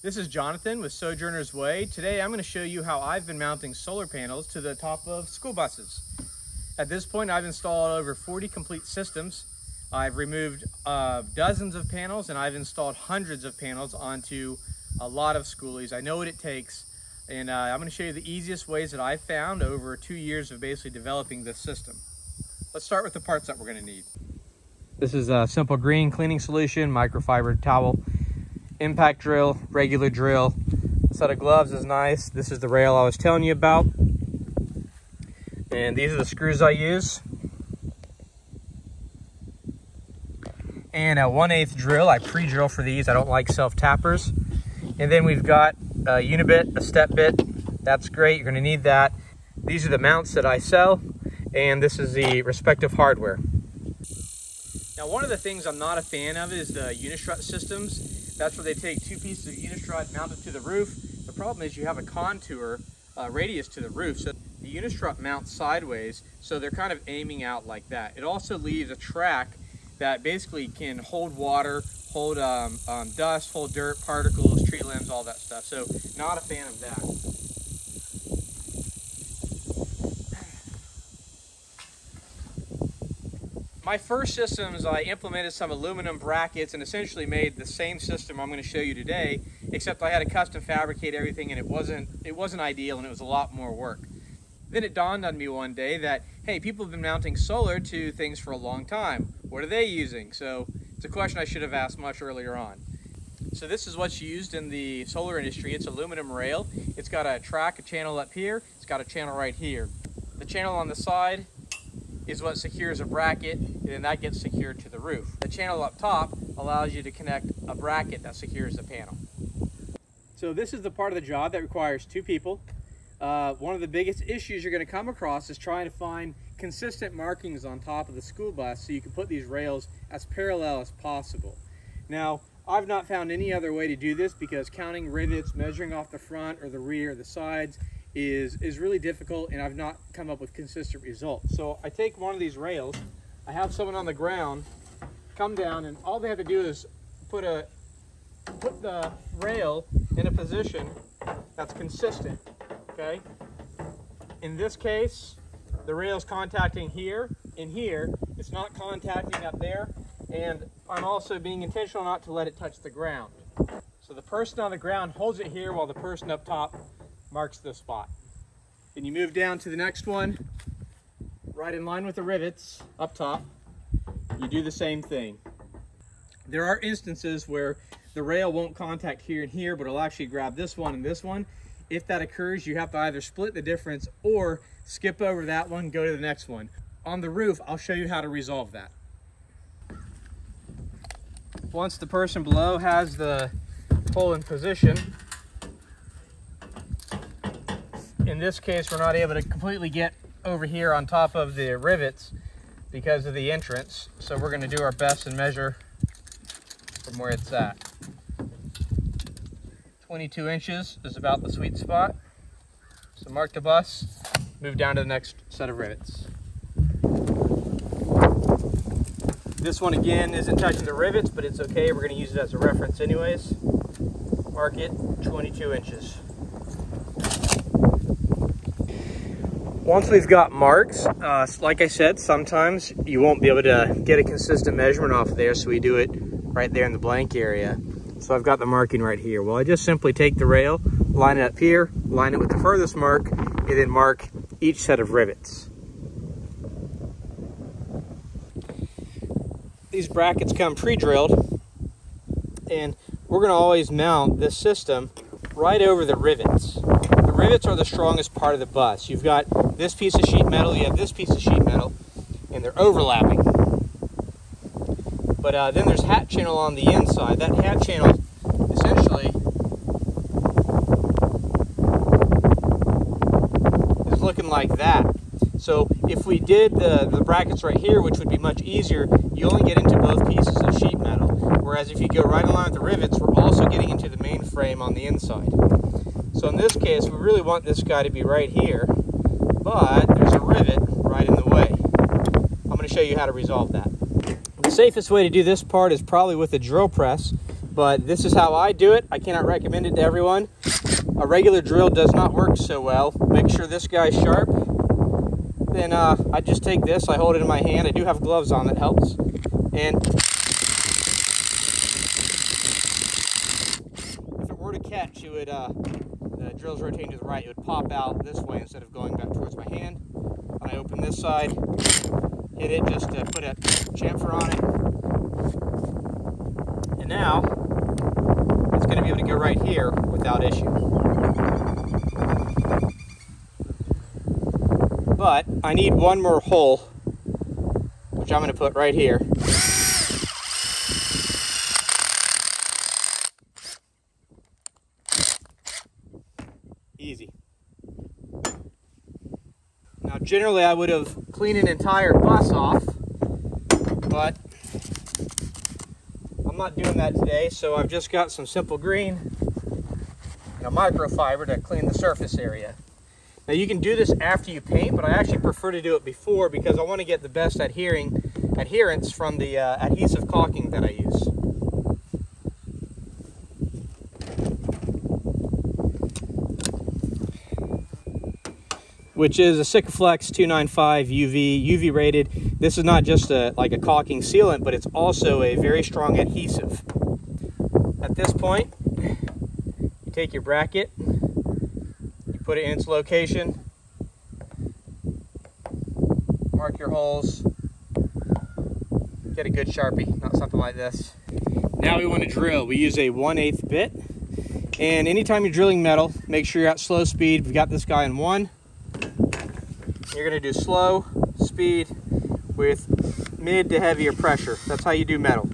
This is Jonathan with Sojourner's Way. Today I'm going to show you how I've been mounting solar panels to the top of school buses. At this point I've installed over 40 complete systems. I've removed uh, dozens of panels and I've installed hundreds of panels onto a lot of schoolies. I know what it takes and uh, I'm going to show you the easiest ways that I've found over two years of basically developing this system. Let's start with the parts that we're going to need. This is a simple green cleaning solution, microfiber towel, impact drill, regular drill. A set of gloves is nice. This is the rail I was telling you about. And these are the screws I use. And a 1 8 drill, I pre-drill for these. I don't like self-tappers. And then we've got a unibit, a step bit. That's great, you're gonna need that. These are the mounts that I sell, and this is the respective hardware. Now, one of the things I'm not a fan of is the Unistrut systems. That's where they take two pieces of Unistrut, mount it to the roof. The problem is you have a contour uh, radius to the roof. So the Unistrut mounts sideways, so they're kind of aiming out like that. It also leaves a track that basically can hold water, hold um, um, dust, hold dirt, particles, tree limbs, all that stuff. So not a fan of that. My first systems, I implemented some aluminum brackets and essentially made the same system I'm going to show you today, except I had to custom fabricate everything and it wasn't, it wasn't ideal and it was a lot more work. Then it dawned on me one day that, hey, people have been mounting solar to things for a long time. What are they using? So it's a question I should have asked much earlier on. So this is what's used in the solar industry. It's aluminum rail. It's got a track, a channel up here. It's got a channel right here. The channel on the side is what secures a bracket, and then that gets secured to the roof. The channel up top allows you to connect a bracket that secures the panel. So this is the part of the job that requires two people. Uh, one of the biggest issues you're going to come across is trying to find consistent markings on top of the school bus so you can put these rails as parallel as possible. Now, I've not found any other way to do this because counting rivets, measuring off the front or the rear or the sides is, is really difficult and I've not come up with consistent results. So I take one of these rails, I have someone on the ground come down and all they have to do is put a put the rail in a position that's consistent okay? In this case, the rail is contacting here and here. It's not contacting up there. And I'm also being intentional not to let it touch the ground. So the person on the ground holds it here while the person up top marks the spot. Then you move down to the next one, right in line with the rivets up top. You do the same thing. There are instances where the rail won't contact here and here, but it'll actually grab this one and this one, if that occurs, you have to either split the difference or skip over that one, go to the next one. On the roof, I'll show you how to resolve that. Once the person below has the pole in position, in this case, we're not able to completely get over here on top of the rivets because of the entrance. So we're gonna do our best and measure from where it's at. 22 inches is about the sweet spot. So mark the bus, move down to the next set of rivets. This one again isn't touching the rivets, but it's okay. We're gonna use it as a reference anyways. Mark it 22 inches. Once we've got marks, uh, like I said, sometimes you won't be able to get a consistent measurement off of there, so we do it right there in the blank area. So I've got the marking right here. Well, I just simply take the rail, line it up here, line it with the furthest mark, and then mark each set of rivets. These brackets come pre-drilled, and we're gonna always mount this system right over the rivets. Rivets are the strongest part of the bus. You've got this piece of sheet metal, you have this piece of sheet metal, and they're overlapping. But uh, then there's hat channel on the inside. That hat channel essentially is looking like that. So if we did the, the brackets right here, which would be much easier, you only get into both pieces of sheet metal. Whereas if you go right along with the rivets, we're also getting into the main frame on the inside. So in this case, we really want this guy to be right here, but there's a rivet right in the way. I'm going to show you how to resolve that. The safest way to do this part is probably with a drill press. but this is how I do it. I cannot recommend it to everyone. A regular drill does not work so well. Make sure this guy's sharp. Then uh, I just take this, I hold it in my hand. I do have gloves on, that helps. And if it were to catch, it would, uh, drill's rotating to the right, it would pop out this way instead of going back towards my hand. When I open this side, hit it just to put a chamfer on it. And now, it's going to be able to go right here without issue. But I need one more hole, which I'm going to put right here. Easy. Now generally I would have cleaned an entire bus off, but I'm not doing that today, so I've just got some simple green and a microfiber to clean the surface area. Now you can do this after you paint, but I actually prefer to do it before because I want to get the best adhering adherence from the uh, adhesive caulking that I use. Which is a Sikaflex 295 UV, UV rated. This is not just a, like a caulking sealant, but it's also a very strong adhesive. At this point, you take your bracket, you put it in its location, mark your holes, get a good Sharpie, not something like this. Now we want to drill. We use a 1 8 bit. And anytime you're drilling metal, make sure you're at slow speed. We've got this guy in one. You're gonna do slow speed with mid to heavier pressure. That's how you do metal.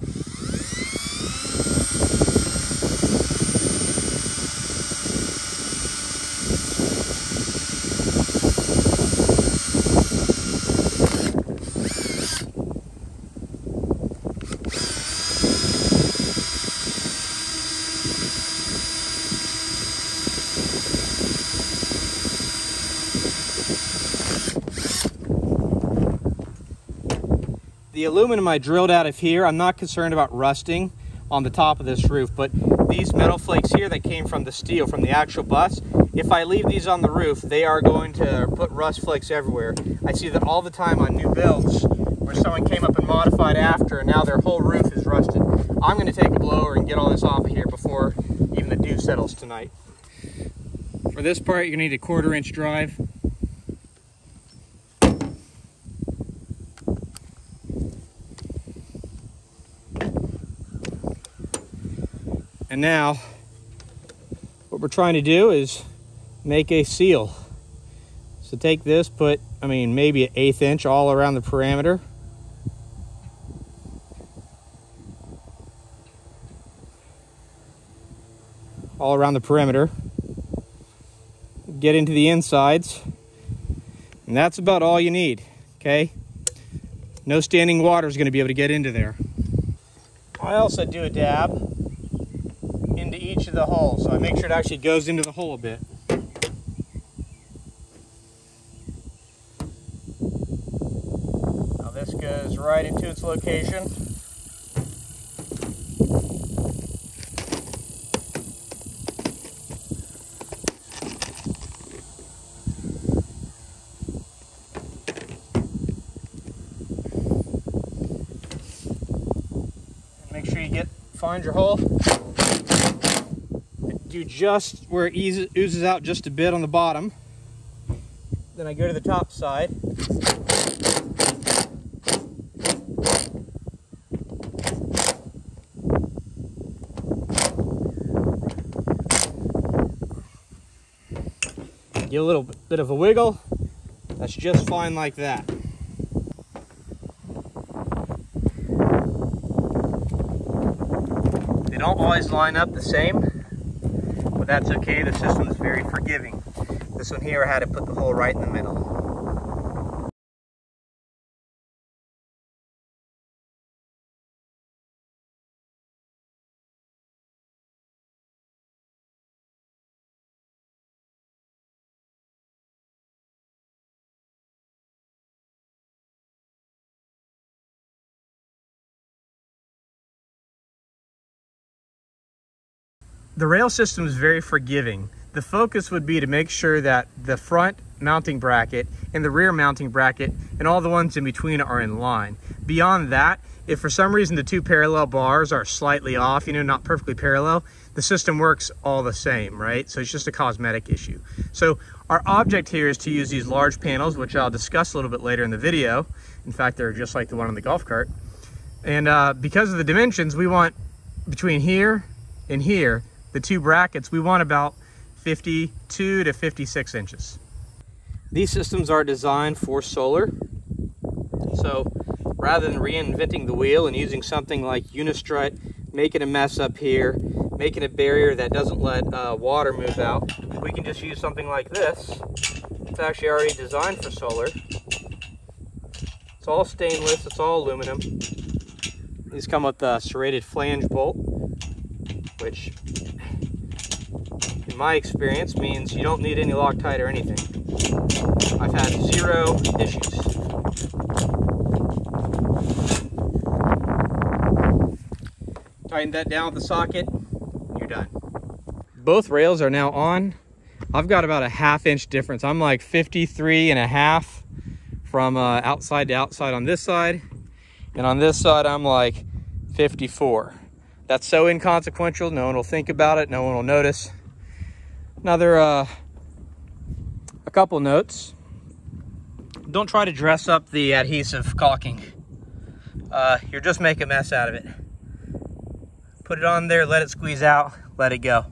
The aluminum I drilled out of here, I'm not concerned about rusting on the top of this roof, but these metal flakes here that came from the steel, from the actual bus, if I leave these on the roof, they are going to put rust flakes everywhere. I see that all the time on new builds where someone came up and modified after and now their whole roof is rusted. I'm going to take a blower and get all this off of here before even the dew settles tonight. For this part, you're to need a quarter inch drive. And now, what we're trying to do is make a seal. So take this, put, I mean, maybe an eighth inch all around the parameter. All around the perimeter. Get into the insides. And that's about all you need, okay? No standing water is going to be able to get into there. I also do a dab the hole. So I make sure it actually goes into the hole a bit. Now this goes right into its location. make sure you get find your hole do just where it oozes out just a bit on the bottom. Then I go to the top side. Get a little bit of a wiggle. That's just fine like that. They don't always line up the same but that's okay. The system is very forgiving. This one here, I had to put the hole right in the middle. The rail system is very forgiving. The focus would be to make sure that the front mounting bracket and the rear mounting bracket and all the ones in between are in line. Beyond that, if for some reason the two parallel bars are slightly off, you know, not perfectly parallel, the system works all the same, right? So it's just a cosmetic issue. So our object here is to use these large panels, which I'll discuss a little bit later in the video. In fact, they're just like the one on the golf cart. And uh, because of the dimensions, we want between here and here, the two brackets, we want about 52 to 56 inches. These systems are designed for solar. So rather than reinventing the wheel and using something like Unistrut, making a mess up here, making a barrier that doesn't let uh, water move out, we can just use something like this. It's actually already designed for solar. It's all stainless, it's all aluminum. These come with a serrated flange bolt, which in my experience means you don't need any Loctite or anything. I've had zero issues. Tighten that down with the socket, you're done. Both rails are now on. I've got about a half inch difference. I'm like 53 and a half from uh, outside to outside on this side. And on this side, I'm like 54. That's so inconsequential. No one will think about it. No one will notice. Another, uh, a couple notes. Don't try to dress up the adhesive caulking. Uh, you're just making a mess out of it. Put it on there, let it squeeze out, let it go.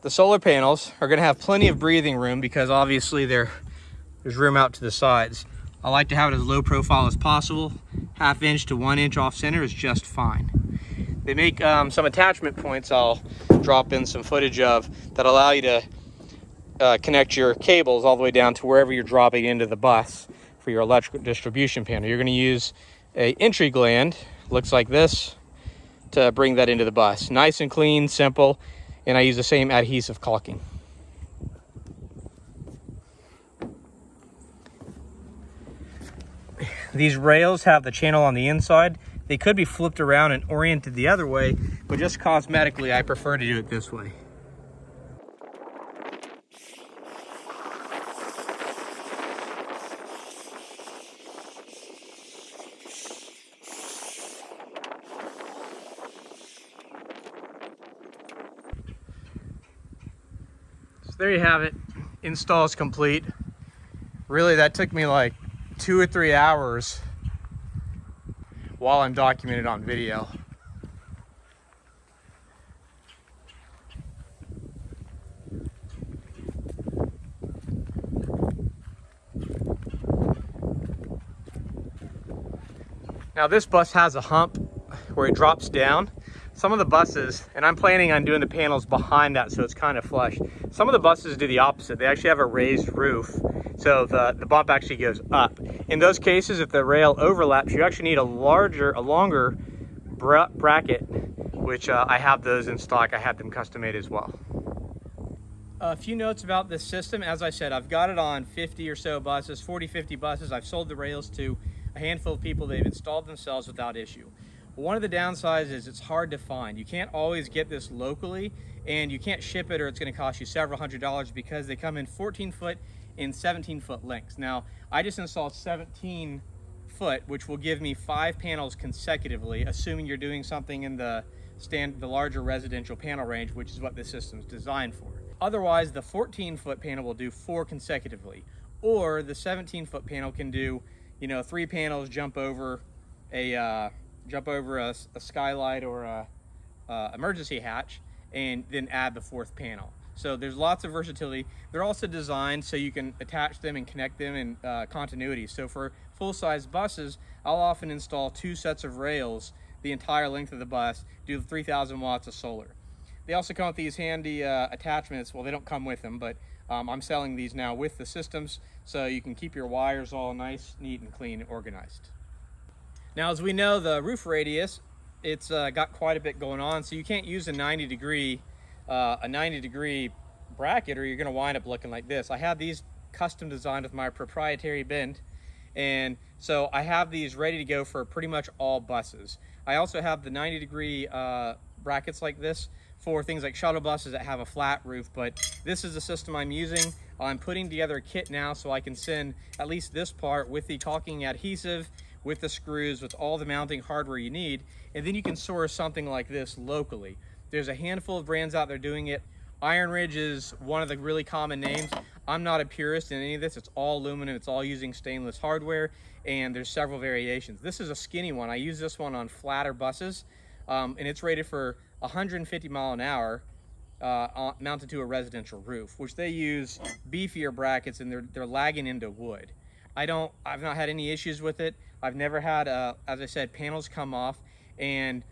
The solar panels are gonna have plenty of breathing room because obviously there's room out to the sides. I like to have it as low profile as possible. Half inch to one inch off center is just fine. They make um, some attachment points I'll drop in some footage of that allow you to uh, connect your cables all the way down to wherever you're dropping into the bus for your electrical distribution panel. You're going to use a entry gland, looks like this, to bring that into the bus. Nice and clean, simple, and I use the same adhesive caulking. These rails have the channel on the inside they could be flipped around and oriented the other way, but just cosmetically, I prefer to do it this way. So there you have it. Install is complete. Really, that took me like two or three hours while I'm documented on video. Now this bus has a hump where it drops down. Some of the buses, and I'm planning on doing the panels behind that so it's kind of flush. Some of the buses do the opposite. They actually have a raised roof so the, the bump actually goes up. In those cases, if the rail overlaps, you actually need a larger, a longer bra bracket, which uh, I have those in stock. I have them custom made as well. A few notes about this system. As I said, I've got it on 50 or so buses, 40, 50 buses. I've sold the rails to a handful of people. They've installed themselves without issue. One of the downsides is it's hard to find. You can't always get this locally and you can't ship it or it's gonna cost you several hundred dollars because they come in 14 foot in 17 foot lengths. Now, I just installed 17 foot, which will give me five panels consecutively, assuming you're doing something in the stand, the larger residential panel range, which is what this system is designed for. Otherwise, the 14 foot panel will do four consecutively, or the 17 foot panel can do, you know, three panels jump over a uh, jump over a, a, skylight or a, a emergency hatch, and then add the fourth panel. So there's lots of versatility. They're also designed so you can attach them and connect them in uh, continuity. So for full-size buses, I'll often install two sets of rails the entire length of the bus, do 3,000 watts of solar. They also come with these handy uh, attachments. Well, they don't come with them, but um, I'm selling these now with the systems so you can keep your wires all nice, neat, and clean and organized. Now, as we know, the roof radius, it's uh, got quite a bit going on, so you can't use a 90 degree uh, a 90 degree bracket or you're gonna wind up looking like this. I have these custom designed with my proprietary bend and so I have these ready to go for pretty much all buses. I also have the 90 degree uh, brackets like this for things like shuttle buses that have a flat roof, but this is the system I'm using. I'm putting together a kit now so I can send at least this part with the caulking adhesive, with the screws, with all the mounting hardware you need, and then you can source something like this locally. There's a handful of brands out there doing it. IronRidge is one of the really common names. I'm not a purist in any of this. It's all aluminum. It's all using stainless hardware, and there's several variations. This is a skinny one. I use this one on flatter buses, um, and it's rated for 150 mile an hour uh, mounted to a residential roof, which they use beefier brackets and they're, they're lagging into wood. I don't, I've not had any issues with it. I've never had, uh, as I said, panels come off and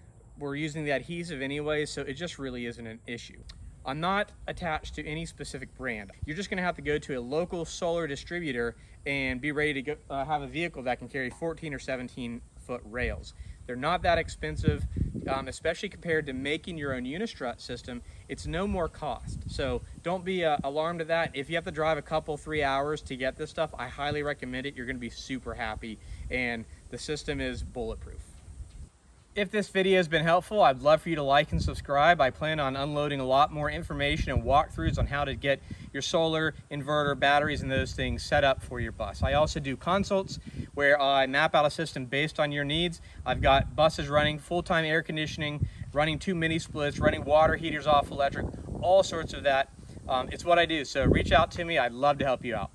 we're using the adhesive anyway, so it just really isn't an issue. I'm not attached to any specific brand. You're just gonna have to go to a local solar distributor and be ready to go, uh, have a vehicle that can carry 14 or 17 foot rails. They're not that expensive, um, especially compared to making your own Unistrut system. It's no more cost. So don't be uh, alarmed at that. If you have to drive a couple, three hours to get this stuff, I highly recommend it. You're gonna be super happy and the system is bulletproof. If this video has been helpful, I'd love for you to like and subscribe. I plan on unloading a lot more information and walkthroughs on how to get your solar, inverter, batteries, and those things set up for your bus. I also do consults where I map out a system based on your needs. I've got buses running full-time air conditioning, running two mini splits, running water heaters off electric, all sorts of that. Um, it's what I do, so reach out to me. I'd love to help you out.